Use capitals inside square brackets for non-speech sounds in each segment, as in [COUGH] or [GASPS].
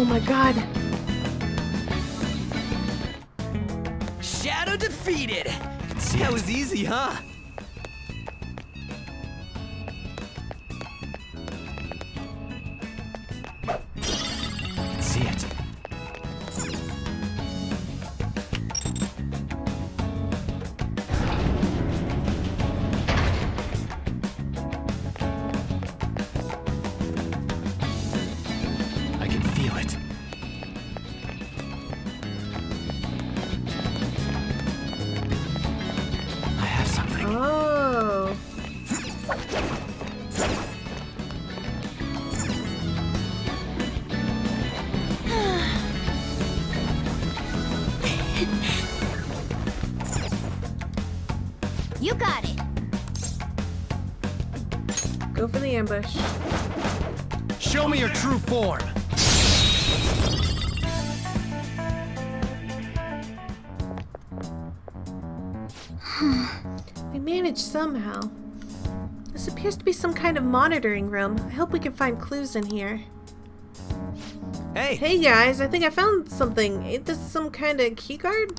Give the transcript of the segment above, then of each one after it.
Oh my god. Shadow defeated! That was easy, huh? You got it. Go for the ambush. Show me your true form. We managed somehow. This appears to be some kind of monitoring room. I hope we can find clues in here. Hey, Hey guys, I think I found something. Ain't this some kind of keycard?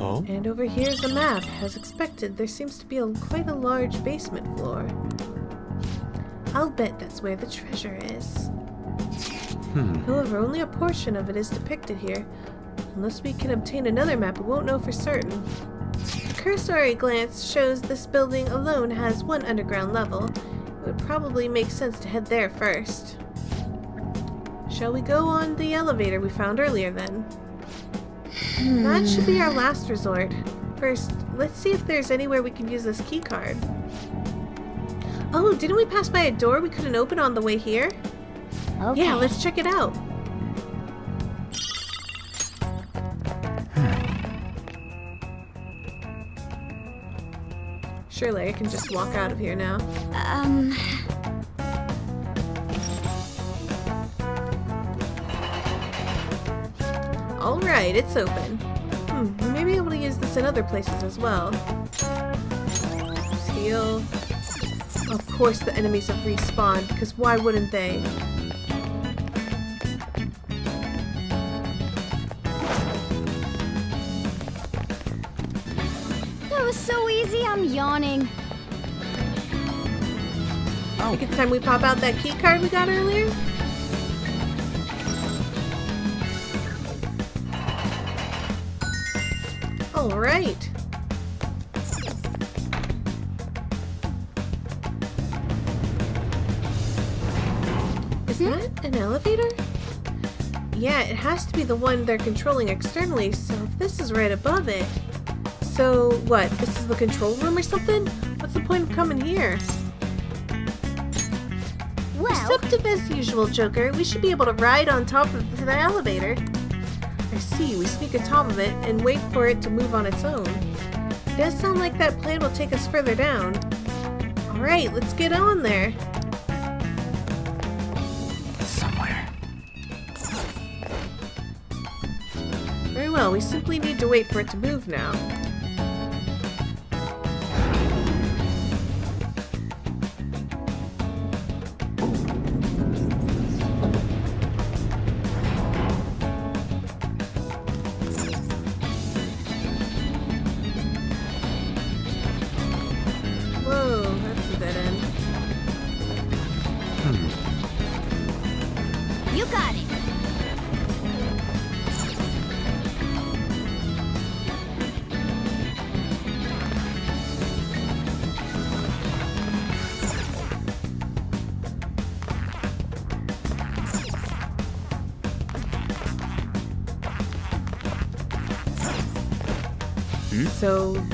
Oh? And over here's a map. As expected, there seems to be a, quite a large basement floor. I'll bet that's where the treasure is. Hmm. However, only a portion of it is depicted here. Unless we can obtain another map, we won't know for certain. A cursory glance shows this building alone has one underground level. It would probably make sense to head there first. Shall we go on the elevator we found earlier then? That should be our last resort. First, let's see if there's anywhere we can use this key card. Oh, didn't we pass by a door we couldn't open on the way here? Okay. Yeah, let's check it out. Surely I can just walk out of here now. Um. Alright, it's open. Hmm, we may be able to use this in other places as well. Let's heal. Of course the enemies have respawned, because why wouldn't they? That was so easy, I'm yawning. I think it's time we pop out that key card we got earlier. Alright. Is hmm? that an elevator? Yeah, it has to be the one they're controlling externally, so if this is right above it. So, what? This is the control room or something? What's the point of coming here? Well, Receptive as usual, Joker. We should be able to ride on top of the elevator. We sneak atop of it and wait for it to move on its own. It does sound like that plan will take us further down. Alright, let's get on there. Somewhere. Very well, we simply need to wait for it to move now.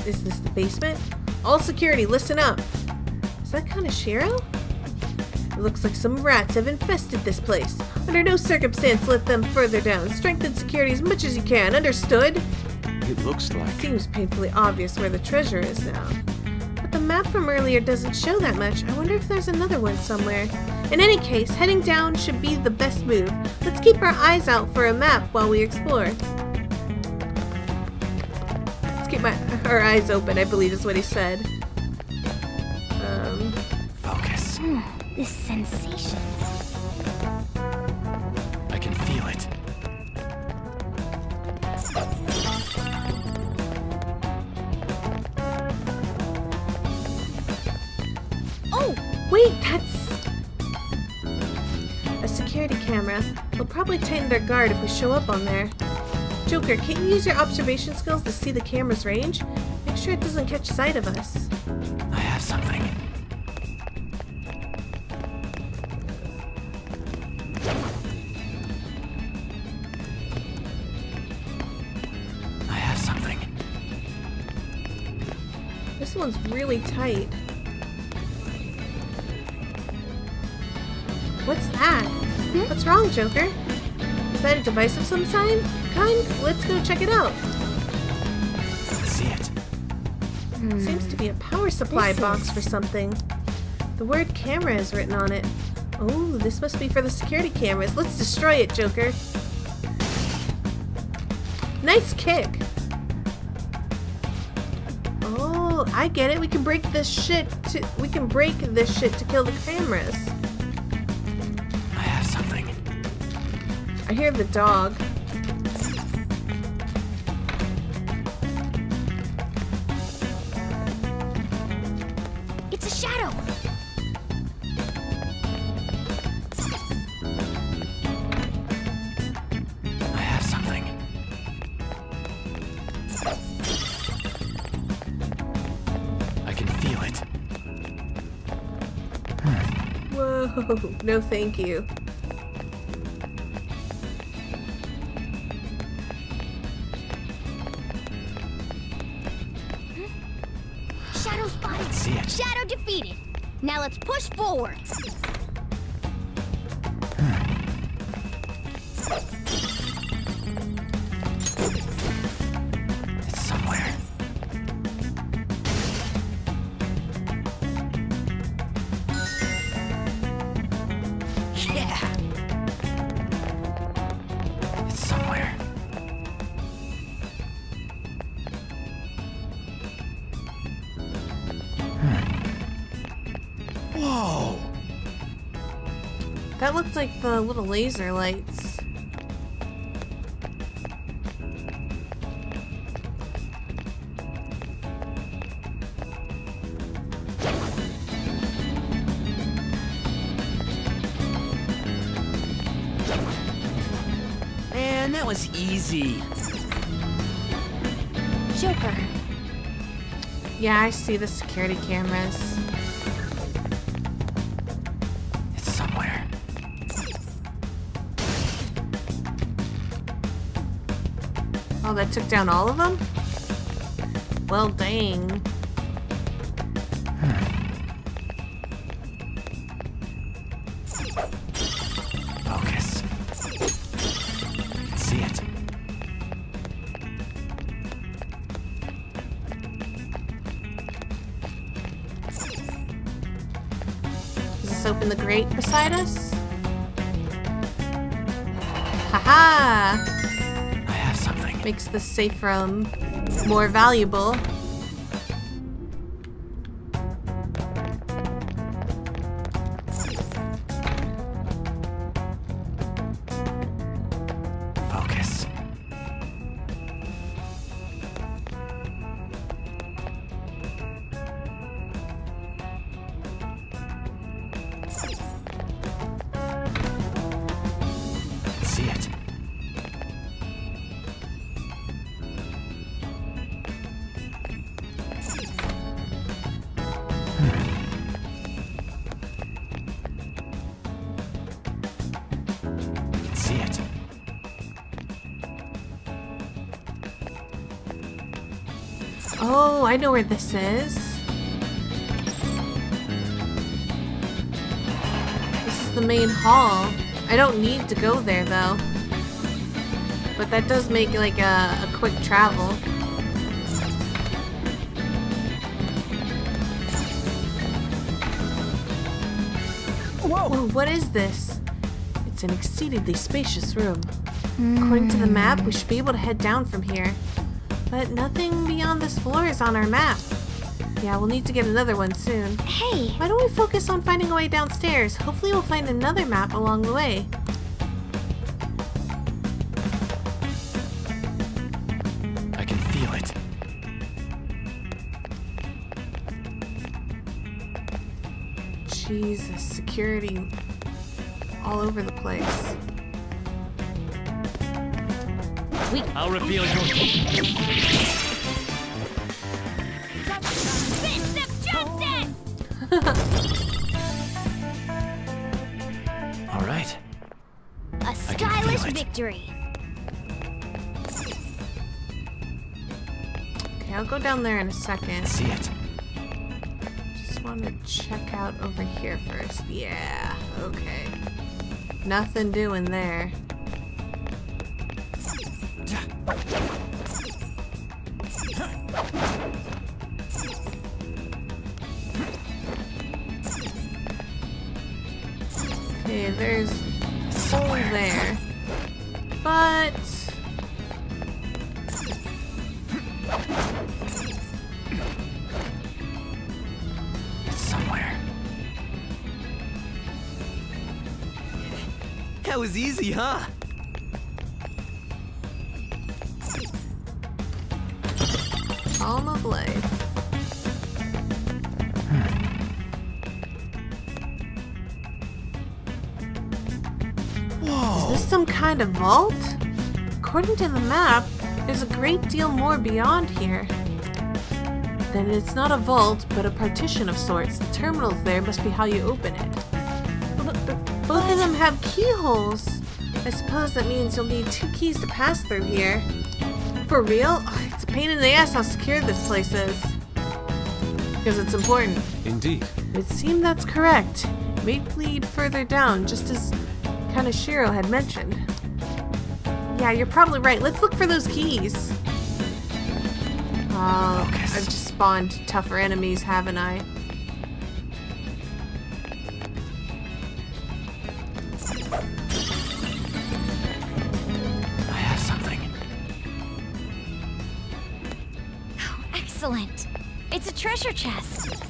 Is this the basement? All security, listen up! Is that Kaneshiro? It looks like some rats have infested this place. Under no circumstance let them further down. Strengthen security as much as you can, understood? It looks like. It Seems painfully obvious where the treasure is now. But the map from earlier doesn't show that much. I wonder if there's another one somewhere. In any case, heading down should be the best move. Let's keep our eyes out for a map while we explore my her eyes open, I believe is what he said. Um. Focus. Hmm, this sensation. I can feel it. Oh, wait, that's... A security camera. They'll probably tighten their guard if we show up on there. Joker, can't you use your observation skills to see the camera's range? Make sure it doesn't catch sight of us. I have something. I have something. This one's really tight. What's that? Hmm? What's wrong, Joker? Is that a device of some sign? Kind? Let's go check it out. Let's see it. Hmm. Seems to be a power supply This box is- for something. The word camera is written on it. Oh, this must be for the security cameras. Let's destroy it, Joker. Nice kick. Oh, I get it. We can break this shit to we can break this shit to kill the cameras. I hear the dog. It's a shadow. I have something. I can feel it. Whoa, [LAUGHS] no thank you. Looked like the little laser lights. Man, that was easy. Joker. Yeah, I see the security cameras. Took down all of them? Well, dang. Focus. I can see it. Does this open the grate beside us? Haha! Have something. Makes the safe room more valuable. Know where this is. This is the main hall. I don't need to go there though. But that does make like a, a quick travel. Whoa, what is this? It's an exceedingly spacious room. According to the map, we should be able to head down from here. But nothing beyond this floor is on our map. Yeah, we'll need to get another one soon. Hey, Why don't we focus on finding a way downstairs? Hopefully we'll find another map along the way. I can feel it. Jesus, security all over the place. We I'll reveal your. fist of justice! All right. A stylish victory. Okay, I'll go down there in a second. See it. Just want to check out over here first. Yeah, okay. Nothing doing there. Okay, there's hole there. But It's somewhere. That was easy, huh? Is this some kind of vault? According to the map, there's a great deal more beyond here. Then it's not a vault, but a partition of sorts. The terminals there must be how you open it. Both of them have keyholes. I suppose that means you'll need two keys to pass through here. For real? A pain in the ass how secure this place is. Because it's important. Indeed. It would seem that's correct. It may lead further down, just as Kaneshiro had mentioned. Yeah, you're probably right. Let's look for those keys. Oh, Focus. I've just spawned tougher enemies, haven't I? I Excellent. It's a treasure chest.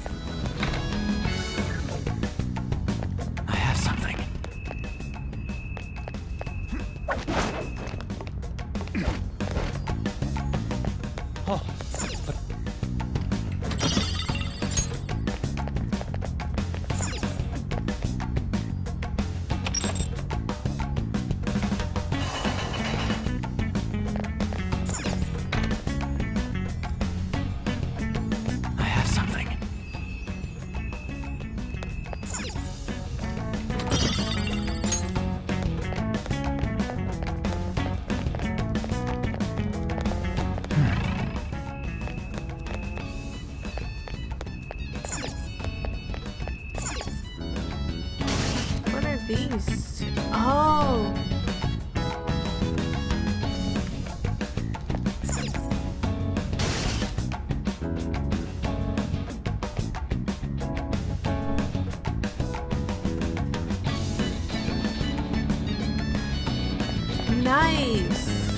Nice!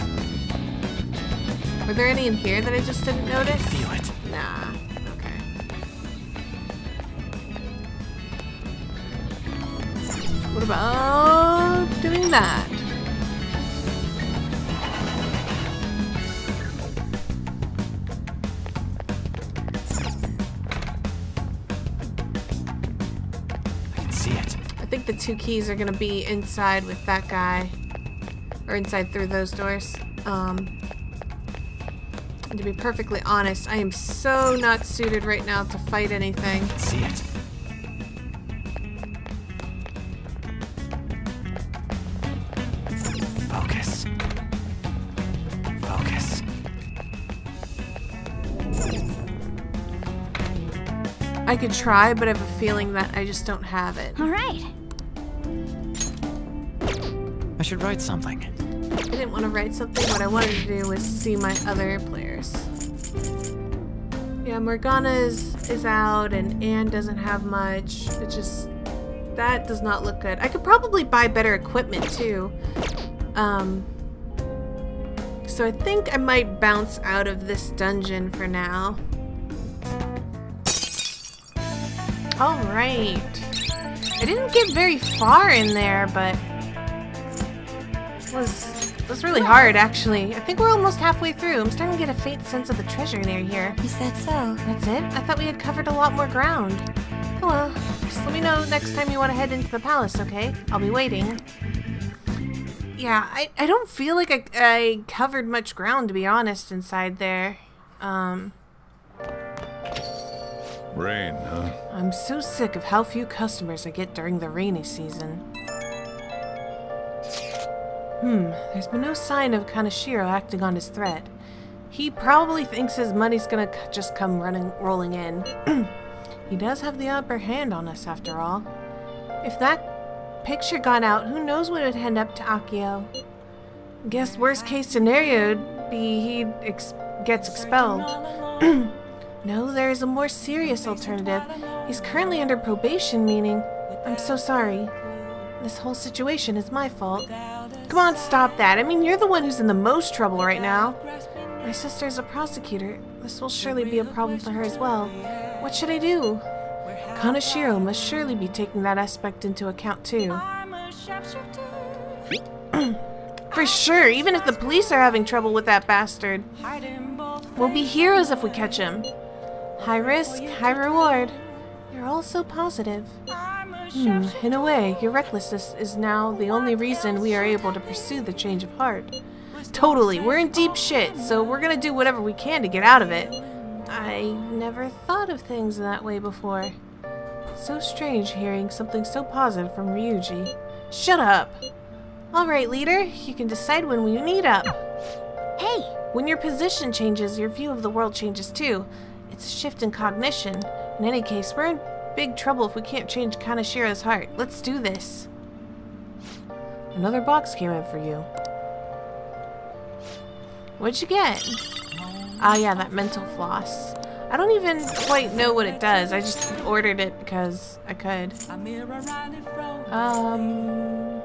Were there any in here that I just didn't notice? Feel it. Nah. Okay. What about doing that? I can see it. I think the two keys are gonna be inside with that guy. Or inside through those doors. Um, and to be perfectly honest, I am so not suited right now to fight anything. See it. Focus. Focus. I could try, but I have a feeling that I just don't have it. All right. I should write something. Didn't want to write something. What I wanted to do was see my other players. Yeah, Morgana is, is out and Ann doesn't have much. It just... That does not look good. I could probably buy better equipment too. Um... So I think I might bounce out of this dungeon for now. Alright. I didn't get very far in there, but was was really hard actually. I think we're almost halfway through. I'm starting to get a faint sense of the treasure near here. Is said so? That's it? I thought we had covered a lot more ground. Oh well. Just let me know next time you want to head into the palace, okay? I'll be waiting. Yeah, I, I don't feel like I, I covered much ground, to be honest, inside there. Um, Rain, huh? I'm so sick of how few customers I get during the rainy season. Hmm, there's been no sign of Kaneshiro acting on his threat. He probably thinks his money's gonna just come running, rolling in. [CLEARS THROAT] he does have the upper hand on us, after all. If that picture got out, who knows what would end up to Akio? Guess worst case scenario would be he ex- gets expelled. [CLEARS THROAT] no, there is a more serious alternative. He's currently under probation, meaning I'm so sorry. This whole situation is my fault. Come on, stop that. I mean, you're the one who's in the most trouble right now. My sister's a prosecutor. This will surely be a problem for her as well. What should I do? Kaneshiro must surely be taking that aspect into account too. [CLEARS THROAT] For sure, even if the police are having trouble with that bastard. We'll be heroes if we catch him. High risk, high reward. You're all so positive. Hmm, in a way, your recklessness is now the only reason we are able to pursue the change of heart. Totally, we're in deep shit, so we're gonna do whatever we can to get out of it. I never thought of things in that way before. It's so strange hearing something so positive from Ryuji. Shut up! Alright, leader, you can decide when we meet up. Hey, When your position changes, your view of the world changes too. It's a shift in cognition. In any case, we're in big trouble if we can't change Kaneshiro's heart. Let's do this. Another box came in for you. What'd you get? Ah, yeah, that mental floss. I don't even quite know what it does. I just ordered it because I could. Um,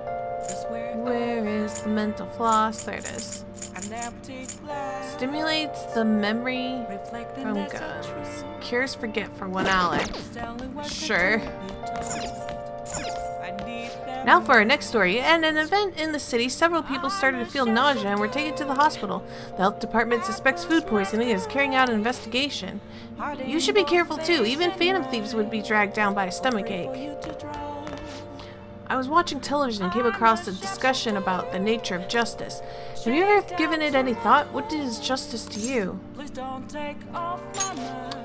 where is the mental floss? There it is. Stimulates the memory from guns. Cures forget for one hour. Sure. Now for our next story. At an event in the city, several people started to feel nausea and were taken to the hospital. The health department suspects food poisoning and is carrying out an investigation. You should be careful too. Even phantom thieves would be dragged down by a stomach ache. I was watching television and came across a discussion about the nature of justice. Have you ever given it any thought? What is justice to you?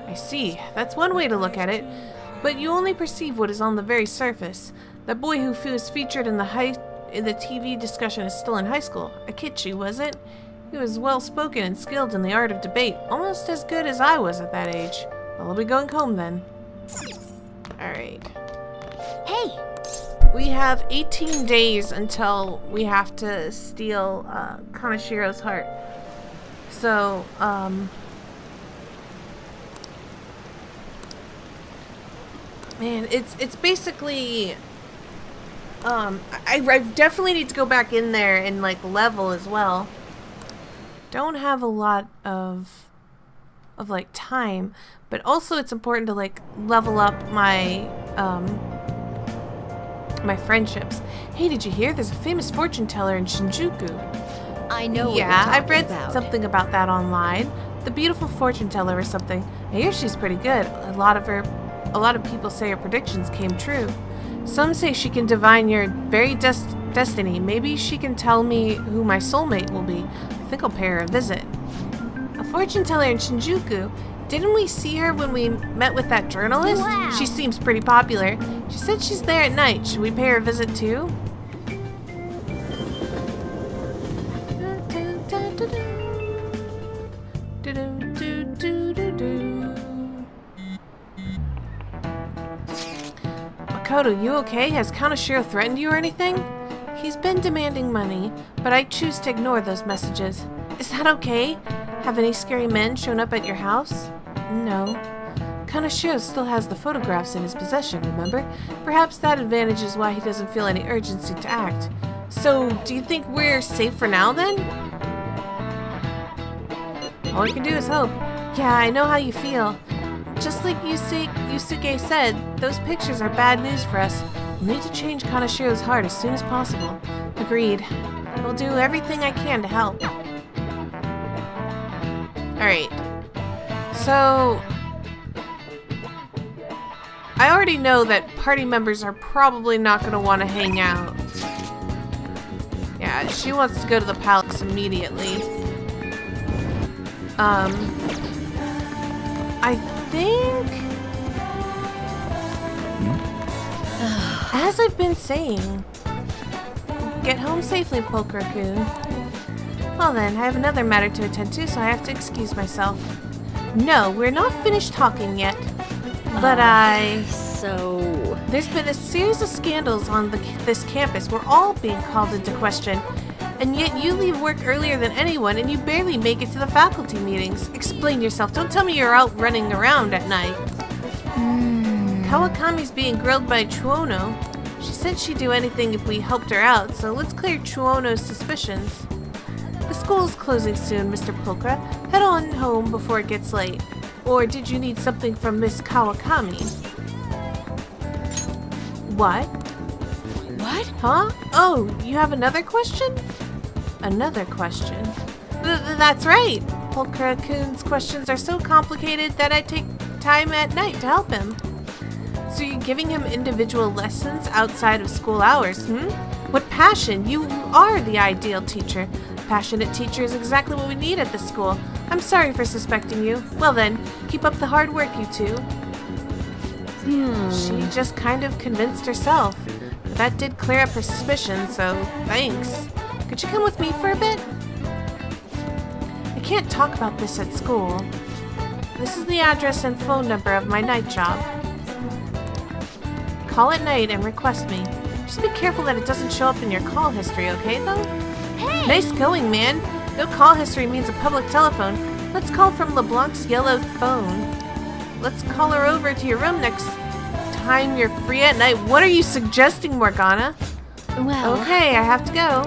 I see. That's one way to look at it. But you only perceive what is on the very surface. That boy who was featured in the high in the TV discussion is still in high school. Akechi, was it? He was well spoken and skilled in the art of debate, almost as good as I was at that age. Well, I'll be going home then. Alright. hey, We have 18 days until we have to steal uh, Kaneshiro's heart. So, um... Man, it's it's basically... Um, I, I definitely need to go back in there and, like, level as well. Don't have a lot of, of, like, time. But also it's important to, like, level up my, um my friendships. Hey, did you hear? There's a famous fortune teller in Shinjuku. I know yeah, I've read about. something about that online. The beautiful fortune teller or something. I hear she's pretty good. A lot of her, a lot of people say her predictions came true. Some say she can divine your very des- destiny. Maybe she can tell me who my soulmate will be. I think I'll pay her a visit. A fortune teller in Shinjuku. Didn't we see her when we met with that journalist? Wow. She seems pretty popular. She said she's there at night. Should we pay her a visit too? Makoto, you okay? Has Kaneshiro threatened you or anything? He's been demanding money, but I choose to ignore those messages. Is that okay? Have any scary men shown up at your house? No. Kaneshiro still has the photographs in his possession, remember? Perhaps that advantage is why he doesn't feel any urgency to act. So, do you think we're safe for now then? All we can do is hope. Yeah, I know how you feel. Just like Yusuke, Yusuke said, those pictures are bad news for us. We'll need to change Kaneshiro's heart as soon as possible. Agreed. I'll do everything I can to help. Alright. So... I already know that party members are probably not going to want to hang out. Yeah, she wants to go to the palace immediately. Um, I think... As I've been saying, get home safely, Polkra-kun. Well then, I have another matter to attend to, so I have to excuse myself. No, we're not finished talking yet. But ah, I... So. There's been a series of scandals on the, this campus. We're all being called into question. And yet you leave work earlier than anyone and you barely make it to the faculty meetings. Explain yourself. Don't tell me you're out running around at night. Hmm. Kawakami's being grilled by Chouno. She said she'd do anything if we helped her out, so let's clear Chouno's suspicions. School's closing soon, Mr. Polkra. Head on home before it gets late. Or did you need something from Miss Kawakami? What? What? Huh? Oh, you have another question? Another question? Th- th- that's right. Polkra-kun's questions are so complicated that I take time at night to help him. So you're giving him individual lessons outside of school hours, hmm? What passion! You are the ideal teacher. Passionate teacher is exactly what we need at this school. I'm sorry for suspecting you. Well then, keep up the hard work, you two. She hmm. just kind of convinced herself. But that did clear up her suspicion, so thanks. Could you come with me for a bit? I can't talk about this at school. This is the address and phone number of my night job. Call at night and request me. Just be careful that it doesn't show up in your call history, okay though? Hey! Nice going, man. No call history means a public telephone. Let's call from LeBlanc's yellow phone. Let's call her over to your room next time you're free at night. What are you suggesting, Morgana? Well. Okay, I have to go.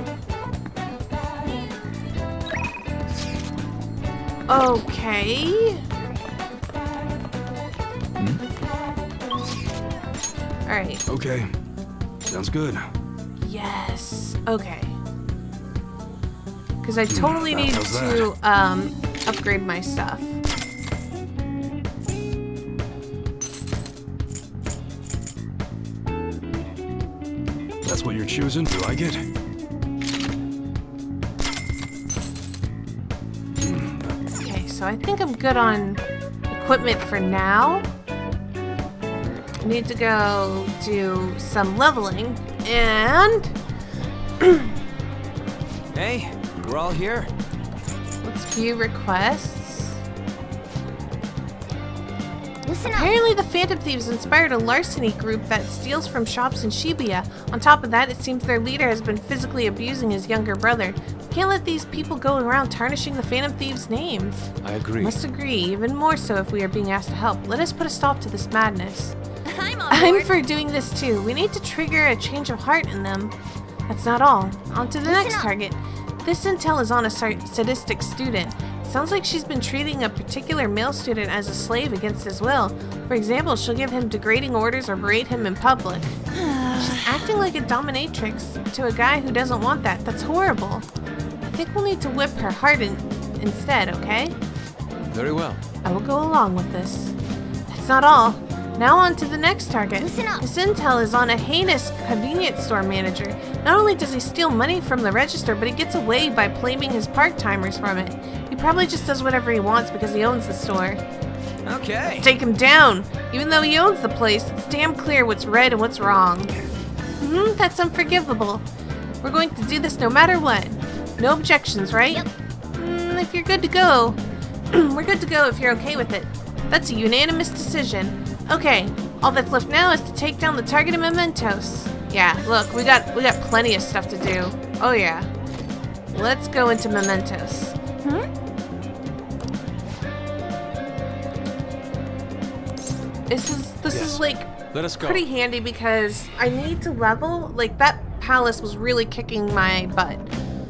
Okay. Hmm? Alright. Okay. Sounds good. Yes. Okay. Because I totally need to um, upgrade my stuff. That's what you're choosing? Do I get? Okay, so I think I'm good on equipment for now. I need to go do some leveling and Hey, we're all here. let's view requests. Listen up. Apparently, the Phantom Thieves inspired a larceny group that steals from shops in Shibuya. On top of that, it seems their leader has been physically abusing his younger brother. We can't let these people go around tarnishing the Phantom Thieves' names. I agree. Must agree, even more so if we are being asked to help. Let us put a stop to this madness. I'm on I'm for doing this too. We need to trigger a change of heart in them. That's not all. On to the Listen next up. target. This intel is on a sadistic student. Sounds like she's been treating a particular male student as a slave against his will. For example, she'll give him degrading orders or berate him in public. she's [SIGHS] acting like a dominatrix to a guy who doesn't want that. That's horrible. I think we'll need to whip her heart in- instead, okay? Very well. I will go along with this. That's not all. Now on to the next target. Listen up. This intel is on a heinous convenience store manager. Not only does he steal money from the register, but he gets away by claiming his part-timers from it. He probably just does whatever he wants because he owns the store. Okay. Take him down! Even though he owns the place, it's damn clear what's right and what's wrong. Hmm, that's unforgivable. We're going to do this no matter what. No objections, right? Yep. Mm, if you're good to go. [CLEARS THROAT] We're good to go if you're okay with it. That's a unanimous decision. Okay, all that's left now is to take down the target of mementos. Yeah, look, we got we got plenty of stuff to do. Oh yeah. Let's go into mementos. Hmm? This is this is like Let us go. pretty handy because I need to level. Like that palace was really kicking my butt.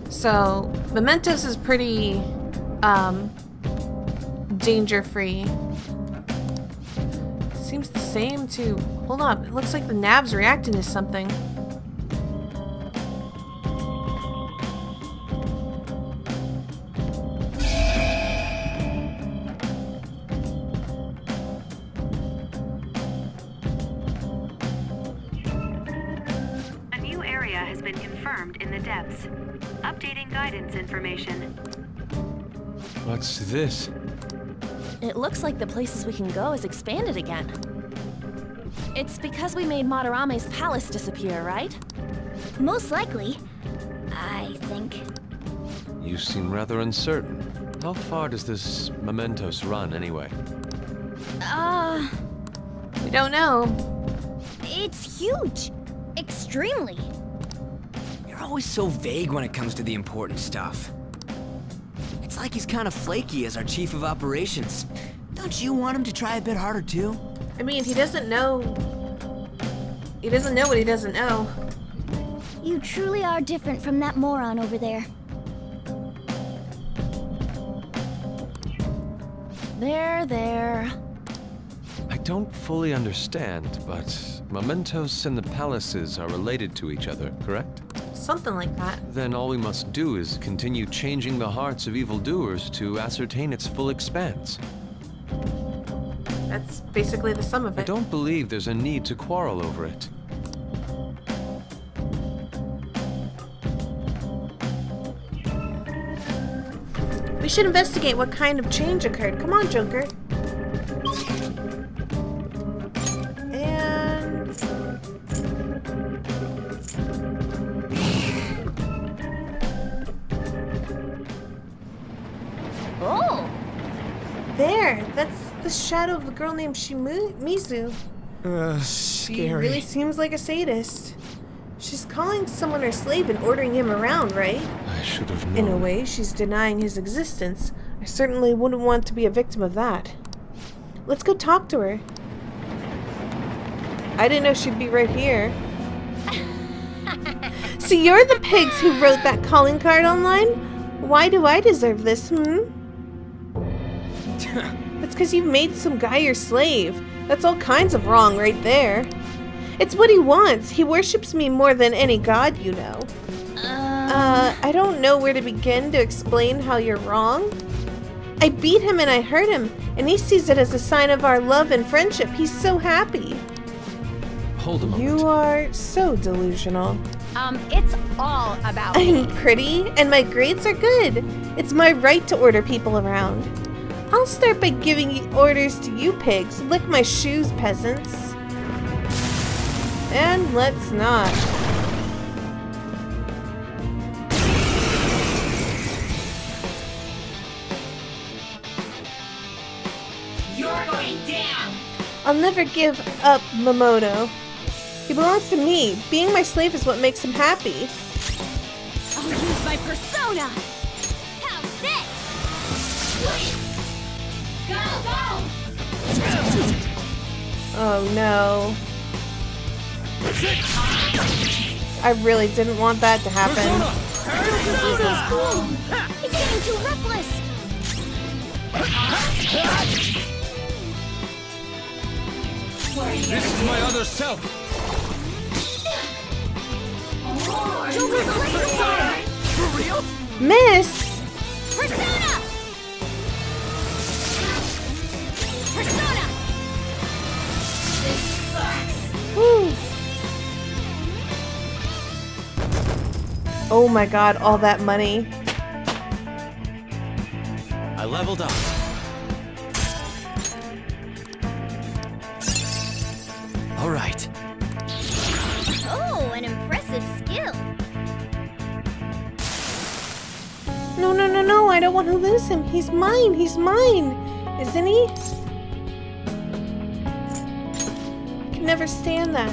So Mementos is pretty um, danger free. Seems the same to... Hold on, it looks like the nav's reacting to something. A new area has been confirmed in the depths. Updating guidance information. What's this? It looks like the places we can go is expanded again. It's because we made Madarame's palace disappear, right? Most likely. I think. You seem rather uncertain. How far does this Mementos run, anyway? Uh, We don't know. It's huge. Extremely. You're always so vague when it comes to the important stuff. It's like he's kind of flaky as our chief of operations. Don't you want him to try a bit harder too? I mean, he doesn't know. He doesn't know what he doesn't know. You truly are different from that moron over there. there, there. I don't fully understand, but Mementos and the palaces are related to each other, correct? Something like that. Then all we must do is continue changing the hearts of evildoers to ascertain its full expanse. That's basically the sum of it. I don't believe there's a need to quarrel over it. We should investigate what kind of change occurred. Come on, Joker. And Oh! there, that's the shadow of a girl named Shimu Mizu. Uh, She really seems like a sadist. She's calling someone her slave and ordering him around, right? I should have known. In a way, she's denying his existence. I certainly wouldn't want to be a victim of that. Let's go talk to her. I didn't know she'd be right here. [LAUGHS] so you're the pigs who wrote that calling card online? Why do I deserve this, hmm? [LAUGHS] It's because you've made some guy your slave. That's all kinds of wrong right there. It's what he wants. He worships me more than any god you know. Uh, I don't know where to begin to explain how you're wrong. I beat him and I hurt him, and he sees it as a sign of our love and friendship. He's so happy. Hold a moment. You are so delusional. Um, it's all about I'm pretty, and my grades are good. It's my right to order people around. I'll start by giving orders to you pigs. Lick my shoes, peasants. And let's not. I'll never give up Momoto. He belongs to me. Being my slave is what makes him happy. I'll use my persona! How's this? Go, go! Oh no. I really didn't want that to happen. Easy's cool. He's getting too reckless. This is my other self. Joker's electrified. Miss! Persona! Persona! Oh my god, all that money. I leveled up. Don't want to lose him. He's mine, he's mine. Isn't he? I can never stand that.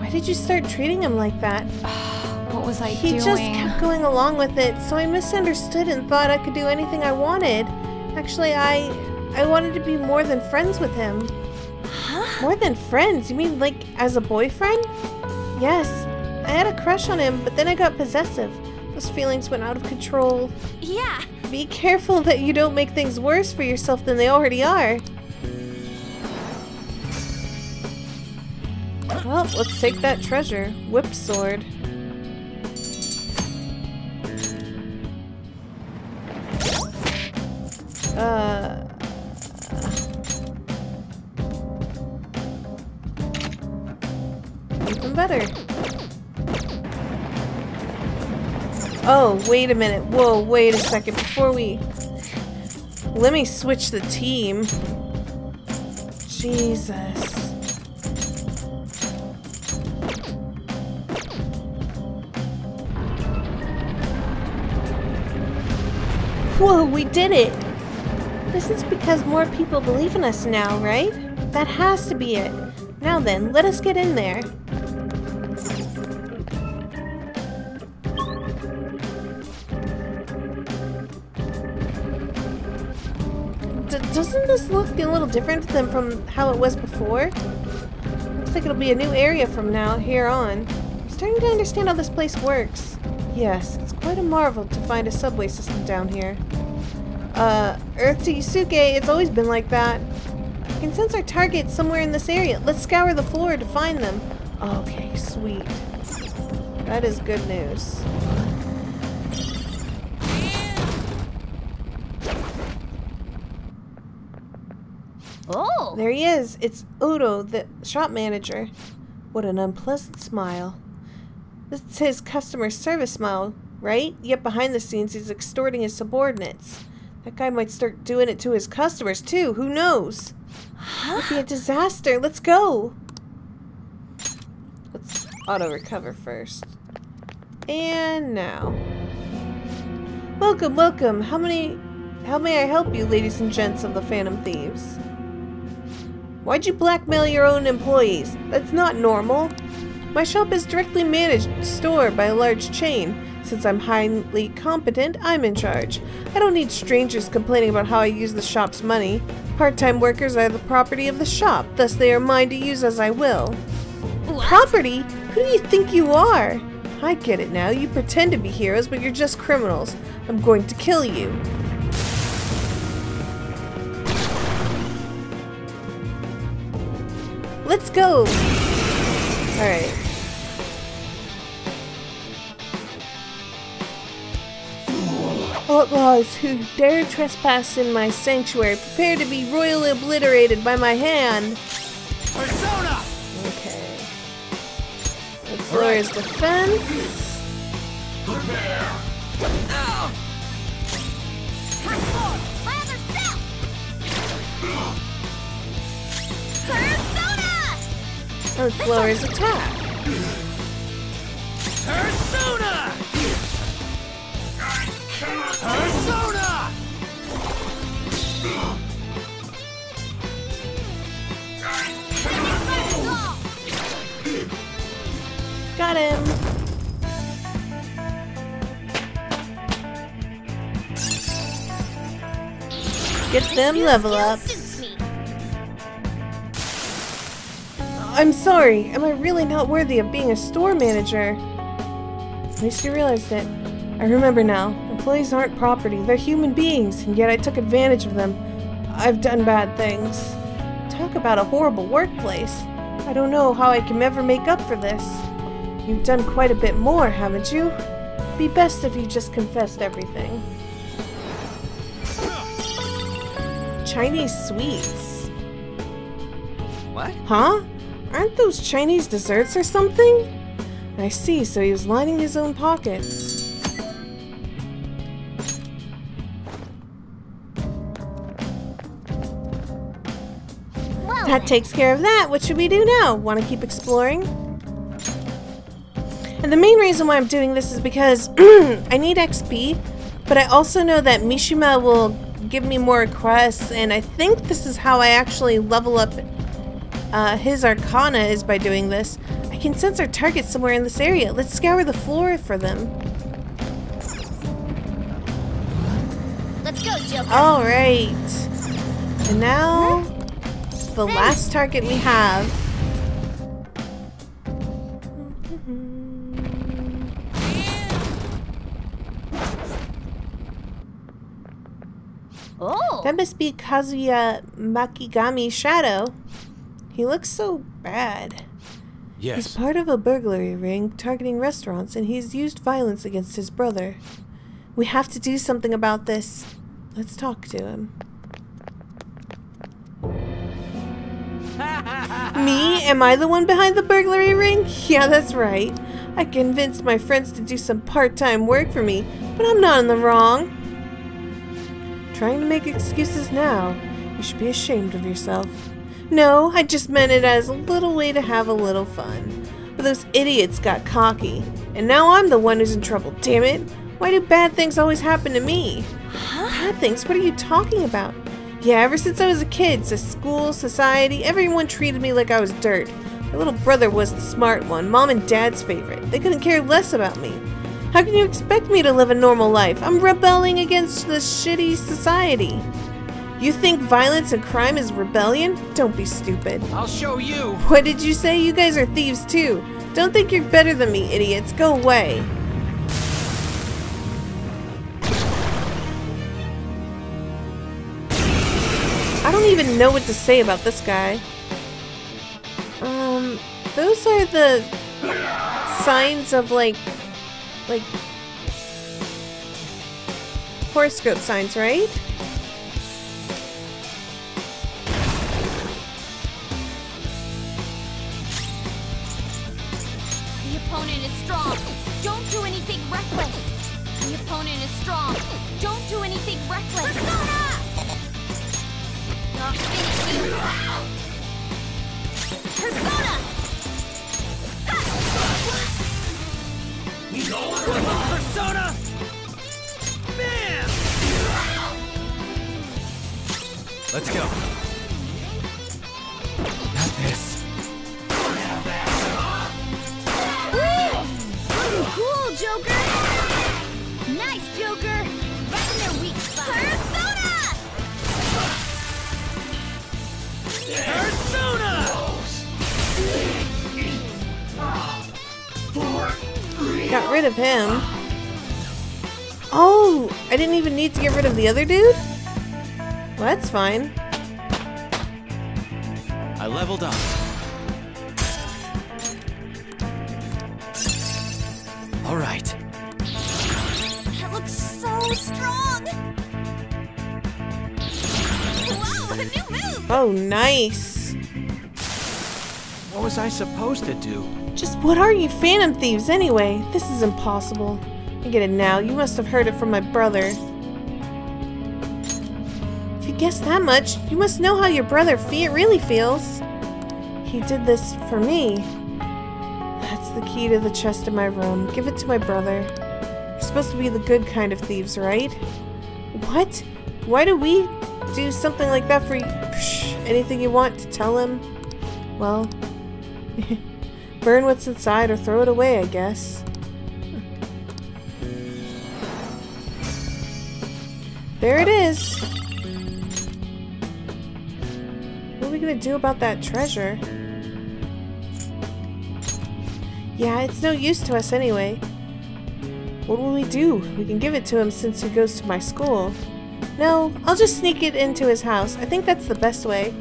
Why did you start treating him like that? [SIGHS] What was I He doing? just kept going along with it, so I misunderstood and thought I could do anything I wanted. Actually, I I wanted to be more than friends with him. More than friends? You mean like as a boyfriend? Yes. I had a crush on him, but then I got possessive. Those feelings went out of control. Yeah. Be careful that you don't make things worse for yourself than they already are. Well, let's take that treasure. Whip sword. Uh. Even better. Oh, wait a minute. Whoa, wait a second. Before we... Let me switch the team. Jesus. Whoa, we did it! This is because more people believe in us now, right? That has to be it. Now then, let us get in there. This look a little different than from how it was before? Looks like it'll be a new area from now here on. I'm starting to understand how this place works. Yes, it's quite a marvel to find a subway system down here. Uh, Earth to Yusuke, it's always been like that. I can sense our target somewhere in this area. Let's scour the floor to find them. Okay, sweet. That is good news. Oh! There he is. It's Odo, the shop manager. What an unpleasant smile. This is his customer service smile, right? Yet behind the scenes, he's extorting his subordinates. That guy might start doing it to his customers, too. Who knows? It'd be a [GASPS] disaster. Let's go. Let's auto recover first. And now. Welcome, welcome. How many... How may I help you, ladies and gents of the Phantom Thieves? Why'd you blackmail your own employees? That's not normal. My shop is directly managed store by a large chain. Since I'm highly competent, I'm in charge. I don't need strangers complaining about how I use the shop's money. Part-time workers are the property of the shop, thus they are mine to use as I will. What? Property? Who do you think you are? I get it now. You pretend to be heroes, but you're just criminals. I'm going to kill you. Let's go! Alright. Outlaws who dare trespass in my sanctuary, prepare to be royally obliterated by my hand. Persona! Okay. Let's lower his defense. Let's lower his attack. Persona! Persona! Got him. Get them level ups. I'm sorry. Am I really not worthy of being a store manager? At least you realized it. I remember now. Employees aren't property. They're human beings, and yet I took advantage of them. I've done bad things. Talk about a horrible workplace. I don't know how I can ever make up for this. You've done quite a bit more, haven't you? Be best if you just confessed everything. Chinese sweets. What? Huh? Aren't those Chinese desserts or something? I see, so he was lining his own pockets. Well, That takes care of that. What should we do now? Want to keep exploring? And the main reason why I'm doing this is because [CLEARS THROAT] I need XP, but I also know that Mishima will give me more quests, and I think this is how I actually level up uh, his Arcana is by doing this. I can sense our targets somewhere in this area. Let's scour the floor for them. Let's go, Joker. Alright. And now, the last target we have. oh, That must be Kazuya Makigami's shadow. He looks so bad. Yes. He's part of a burglary ring targeting restaurants, and he's used violence against his brother. We have to do something about this. Let's talk to him. [LAUGHS] Me? Am I the one behind the burglary ring? Yeah, that's right. I convinced my friends to do some part-time work for me, but I'm not in the wrong. Trying to make excuses now. You should be ashamed of yourself. No, I just meant it as a little way to have a little fun. But those idiots got cocky, and now I'm the one who's in trouble, damn it! Why do bad things always happen to me? Bad things? What are you talking about? Yeah, ever since I was a kid, so school, society, everyone treated me like I was dirt. My little brother was the smart one, mom and dad's favorite. They couldn't care less about me. How can you expect me to live a normal life? I'm rebelling against the shitty society. You think violence and crime is rebellion? Don't be stupid. I'll show you. What did you say? You guys are thieves too. Don't think you're better than me, idiots. Go away. I don't even know what to say about this guy. Um, those are the signs of like, like, horoscope signs, right? Opponent is strong. Don't do anything reckless. The opponent is strong. Don't do anything reckless. Persona! I'll finish you. Persona! Persona! Bam! Let's go. Joker! Nice, Joker! Right in their weak spot. Persona! Persona! Got rid of him. Oh, I didn't even need to get rid of the other dude? Well, that's fine. I leveled up. Oh, nice. What was I supposed to do? Just what are you Phantom Thieves anyway? This is impossible. I get it now. You must have heard it from my brother. If you guess that much, you must know how your brother fe really feels. He did this for me. That's the key to the chest in my room. Give it to my brother. You're supposed to be the good kind of thieves, right? What? Why do we do something like that for you? Anything you want to tell him? Well, [LAUGHS] burn what's inside or throw it away, I guess. There it is. What are we gonna do about that treasure? Yeah, it's no use to us anyway. What will we do? We can give it to him since he goes to my school. No, I'll just sneak it into his house. I think that's the best way.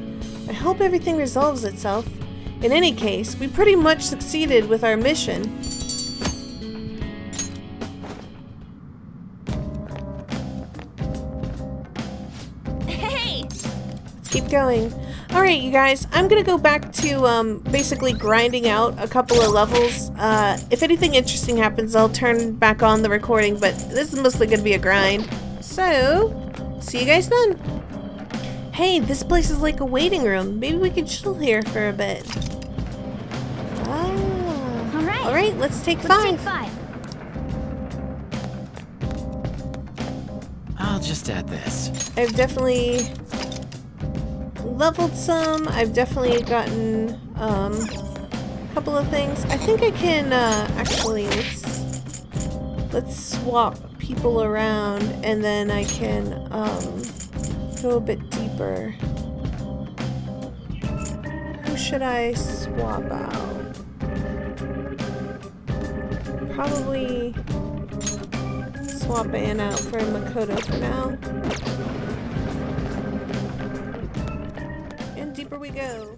I hope everything resolves itself. In any case, we pretty much succeeded with our mission. Hey! Let's keep going. Alright, you guys, I'm gonna go back to um, basically grinding out a couple of levels. Uh, if anything interesting happens, I'll turn back on the recording, but this is mostly gonna be a grind. So, see you guys then. Hey, this place is like a waiting room. Maybe we can chill here for a bit. Ah. Alright. Alright, let's take Let's five. take five. I'll just add this. I've definitely leveled some. I've definitely gotten um, a couple of things. I think I can uh, actually let's let's swap people around, and then I can um, go a bit deeper. Who should I swap out? Probably swap Ann out for Makoto for now. And deeper we go.